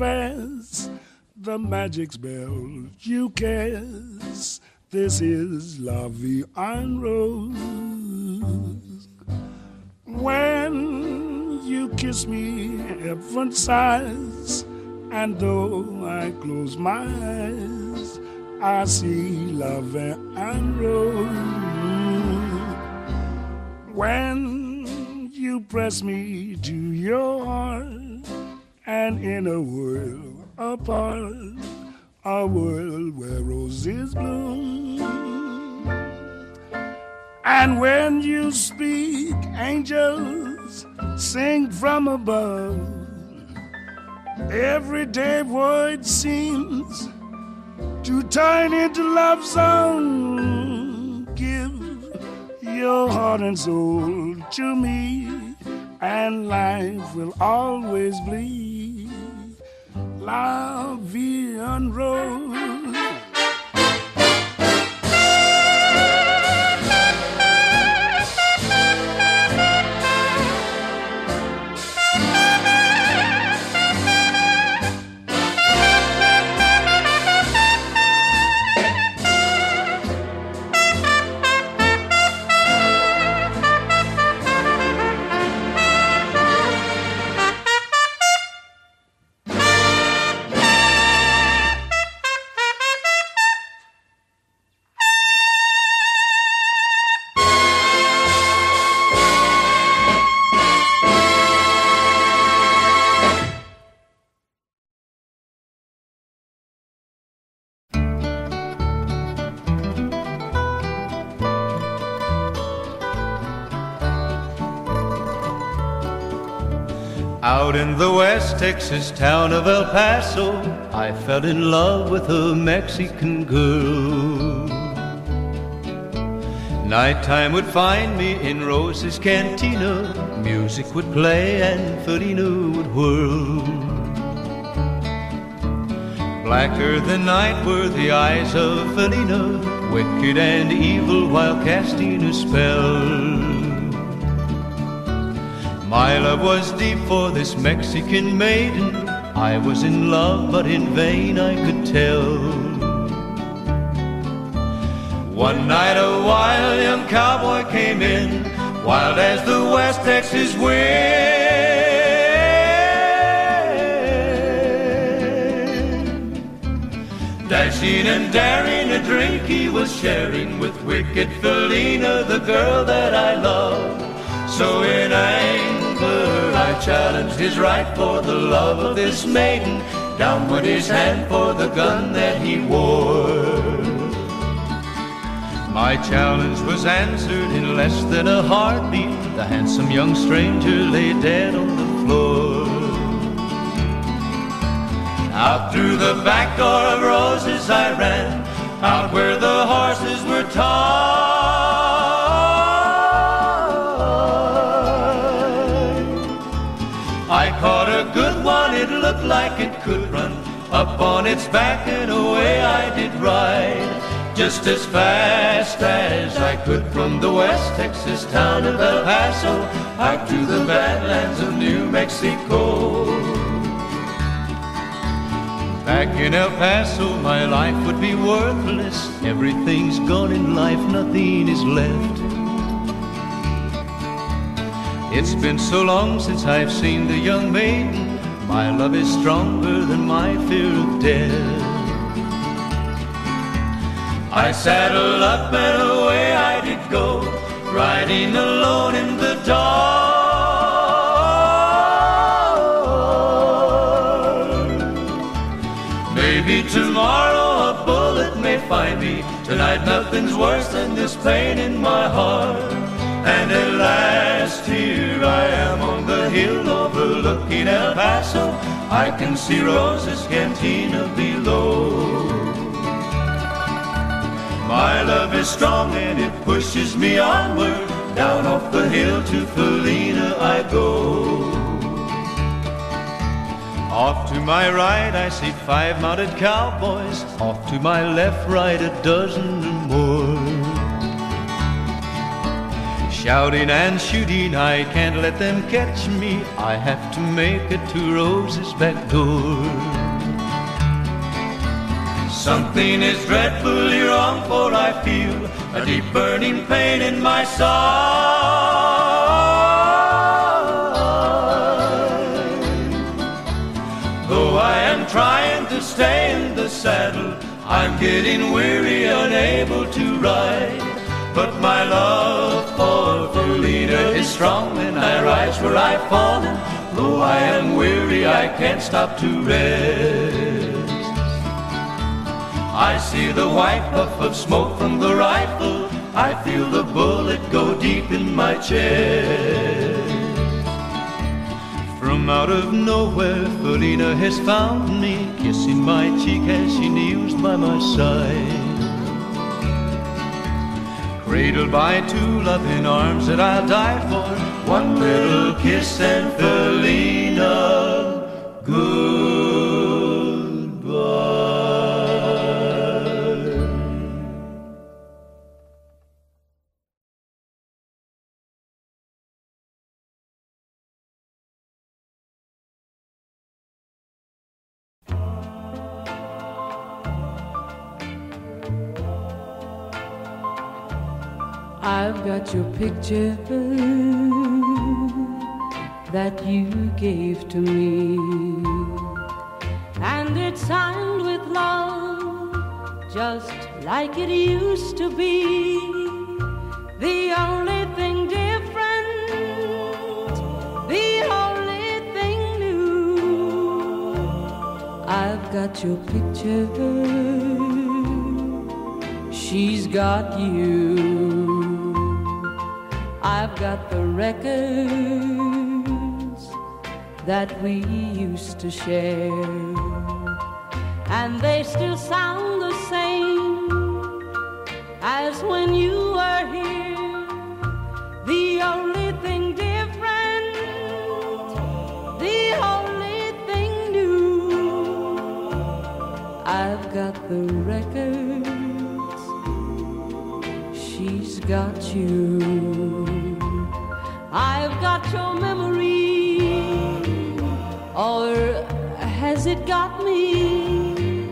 and fast. The magic spell you cast. This is Vie en Rose. When you kiss me, heaven sighs, and though I close my eyes, I see love and rose. When you press me to your heart, and in a world apart, a world where roses bloom. And when you speak, angels sing from above. Everyday word seems to turn into love song. Give your heart and soul to me, and life will always be la vie. Out in the West Texas town of El Paso, I fell in love with a Mexican girl. Nighttime would find me in Rosa's cantina. Music would play and Felina would whirl. Blacker than night were the eyes of Felina, wicked and evil while casting a spell. My love was deep for this Mexican maiden. I was in love, but in vain I could tell. One night a wild young cowboy came in, wild as the West Texas wind. Dashing and daring, a drink he was sharing with wicked Felina, the girl that I love. So in anger I challenged his right for the love of this maiden. Down went his hand for the gun that he wore. My challenge was answered in less than a heartbeat. The handsome young stranger lay dead on the floor. Out through the back door of Rosa's I ran, out where the horses were tied. It could run. Up on its back and away I did ride. Just as fast as I could from the West Texas town of El Paso out to the badlands of New Mexico. Back in El Paso, my life would be worthless. Everything's gone in life, nothing is left. It's been so long since I've seen the young maiden. My love is stronger than my fear of death. I saddled up and away I did go, riding alone in the dark. Maybe tomorrow a bullet may find me. Tonight nothing's worse than this pain in my heart. And at last here I am on the hill overlooking El Paso. I can see Rosa's cantina below. My love is strong and it pushes me onward. Down off the hill to Felina I go. Off to my right I see five mounted cowboys. Off to my left, right, a dozen or more. Shouting and shooting, I can't let them catch me. I have to make it to Rosa's back door. Something is dreadfully wrong, for I feel a deep burning pain in my side. Though I am trying to stay in the saddle, I'm getting weary, unable to ride. But my love strong, and I rise where I've fallen. Though I am weary, I can't stop to rest. I see the white puff of smoke from the rifle. I feel the bullet go deep in my chest. From out of nowhere, Felina has found me, kissing my cheek as she kneels by my side. Cradled by two loving arms that I'll die for, one little kiss and Felina, goodbye. I've got your picture that you gave to me, and it's signed with love, just like it used to be. The only thing different, the only thing new. I've got your picture she's got you. I've got the records that we used to share, and they still sound the same as when you were here. The only thing different, the only thing new. I've got the records she's got you. Got your memory, or has it got me?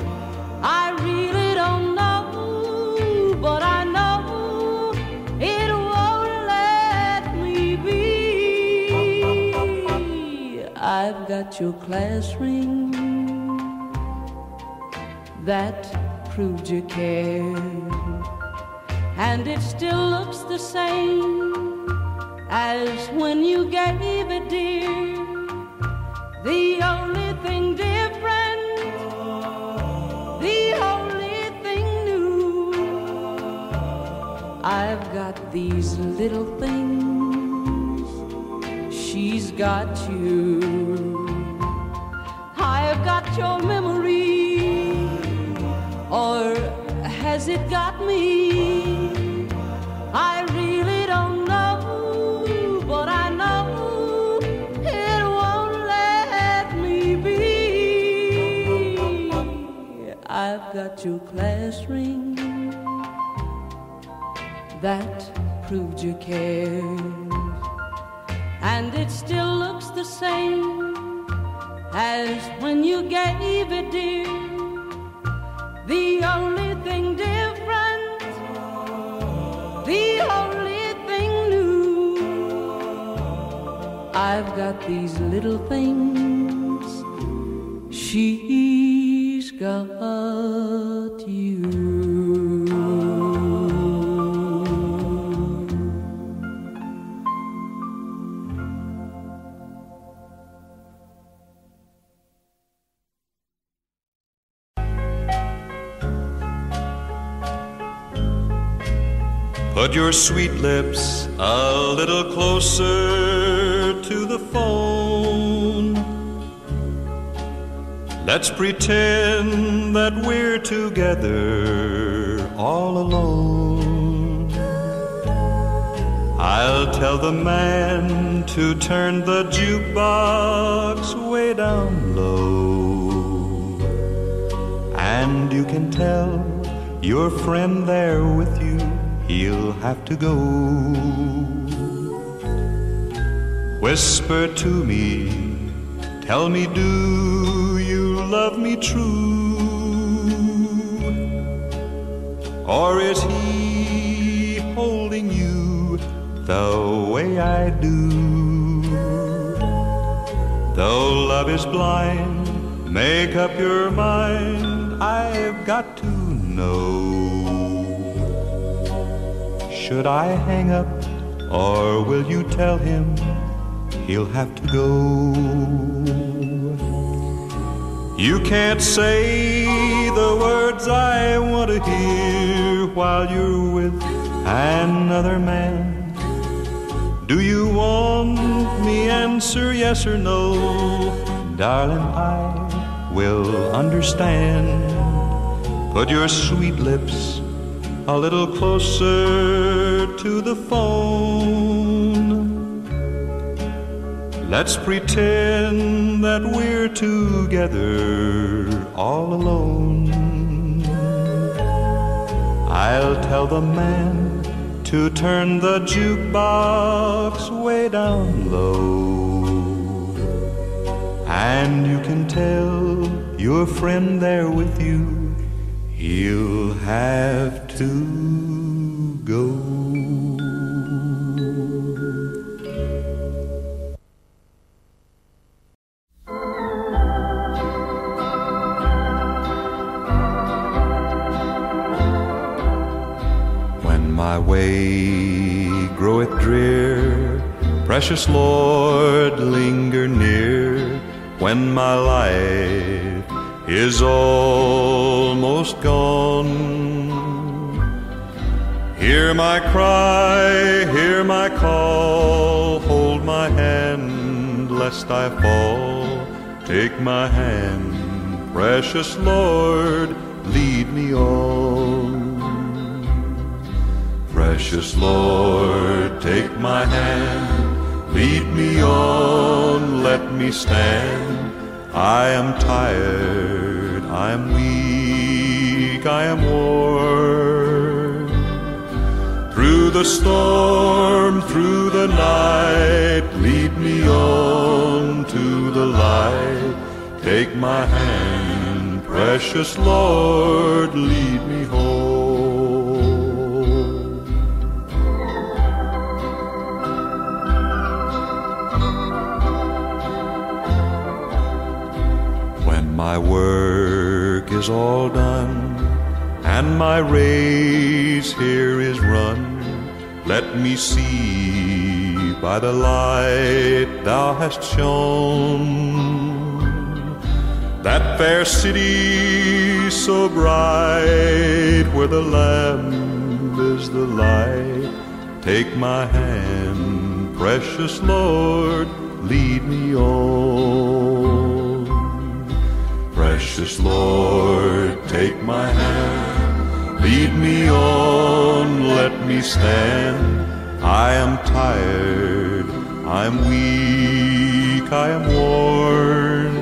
I really don't know, but I know it won't let me be. I've got your class ring that proved you cared and it still looks the same as when you gave it, dear. The only thing different, the only thing new. I've got these little things, she's got you. I've got your memory, or has it got me? Got your class ring that proved you cared, and it still looks the same as when you gave it, dear. The only thing different, the only thing new. I've got these little things, she's got you. Put your sweet lips a little closer Let's pretend that we're together all alone. I'll tell the man to turn the jukebox way down low. And you can tell your friend there with you, he'll have to go. Whisper to me, tell me, do love me true? Or is he holding you the way I do? Though love is blind, make up your mind, I've got to know. Should I hang up, or will you tell him he'll have to go? You can't say the words I want to hear while you're with another man. Do you want me answer yes or no? Darling, I will understand. Put your sweet lips a little closer to the phone. Let's pretend that we're together all alone. I'll tell the man to turn the jukebox way down low. And you can tell your friend there with you, he'll have to go. Precious Lord, linger near. When my life is almost gone, hear my cry, hear my call, hold my hand lest I fall. Take my hand, precious Lord, lead me on. Precious Lord, take my hand, lead me on, let me stand. I am tired, I am weak, I am worn. Through the storm, through the night, lead me on to the light. Take my hand, precious Lord, lead me home. My work is all done and my race here is run, let me see by the light thou hast shone that fair city so bright where the Lamb is the light. Take my hand, precious Lord, lead me on. Precious Lord, take my hand, lead me on, let me stand. I am tired, I'm weak, I am worn.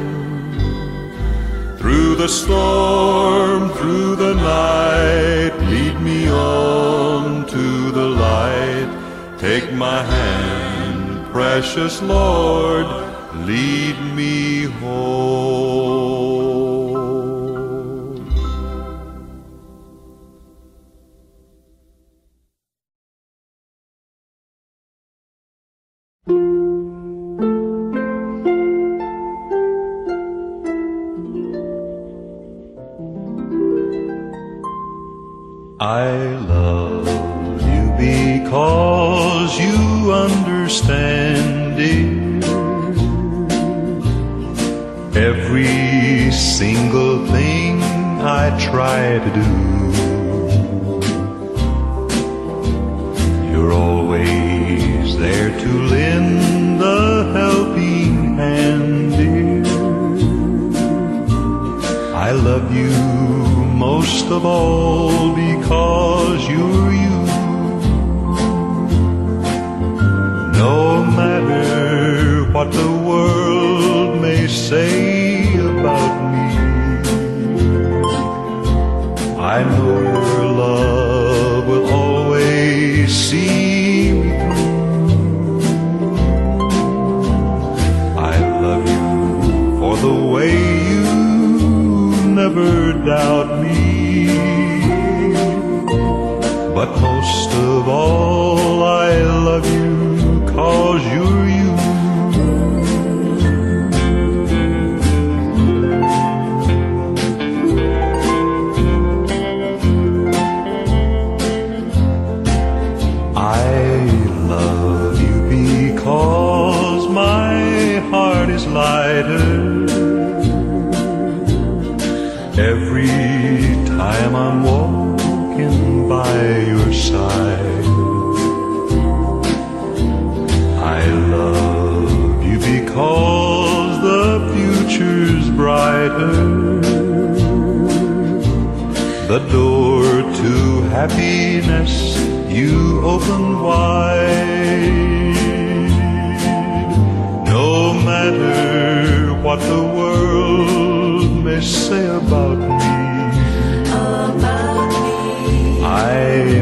Through the storm, through the night, lead me on to the light. Take my hand, precious Lord, lead me home. I love you because you understand it. Every single thing I try to do, love you most of all because you're you. No matter what the world may say Oh. What the world may say about me, I know your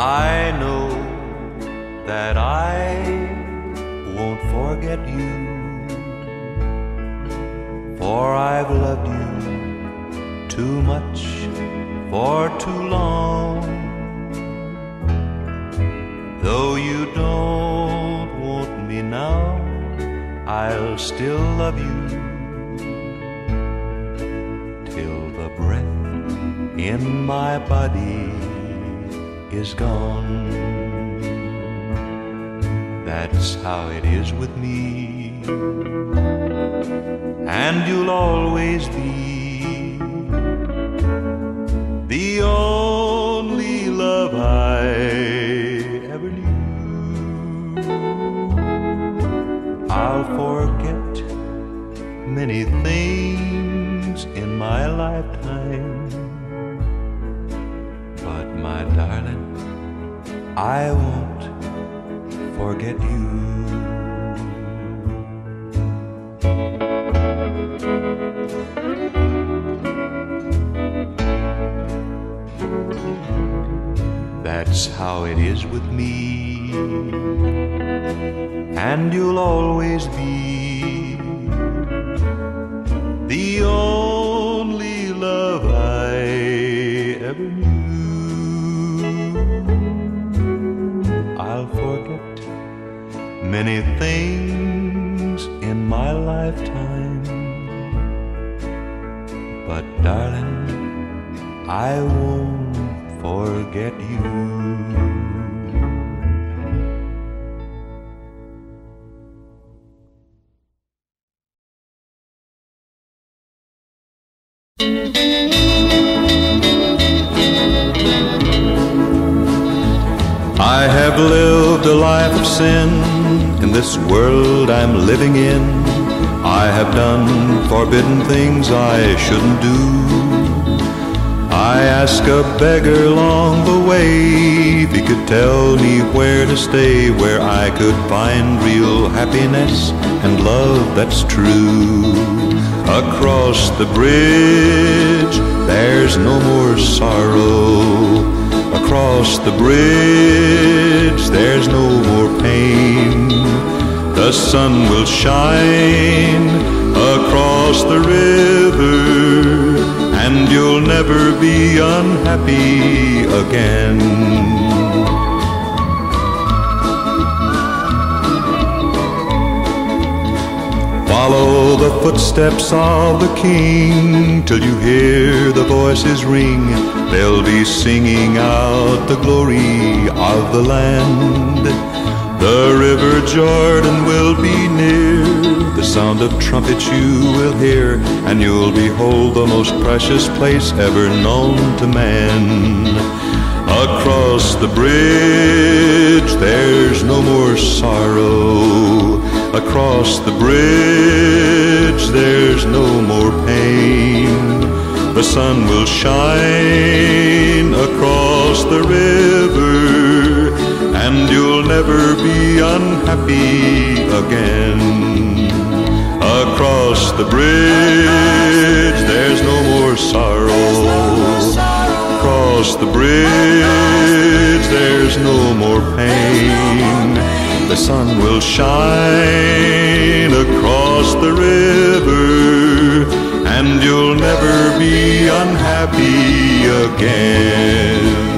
I know that I won't forget you, for I've loved you too much for too long. Though you don't want me now, I'll still love you till the breath in my body is gone. That's how it is with me, and you'll always be the only love I ever knew. I'll forget many things in my lifetime. I won't forget you. That's how it is with me, and you'll always be the only many things in my lifetime, but darling, I won't forget you. I have lived a life of sin in this world I'm living in. I have done forbidden things I shouldn't do. I asked a beggar along the way if he could tell me where to stay, where I could find real happiness and love that's true. Across the bridge, there's no more sorrow. Across the bridge, there's no more pain. The sun will shine across the river, and you'll never be unhappy again. Follow the footsteps of the king till you hear the voices ring. They'll be singing out the glory of the land. The river Jordan will be near. The sound of trumpets you will hear, and you'll behold the most precious place ever known to man. Across the bridge, there's no more sorrow. Across the bridge, there's no more pain. The sun will shine across the river, never be unhappy again. Across the bridge, there's no more sorrow. Across the bridge, there's no more pain. The sun will shine across the river, and you'll never be unhappy again.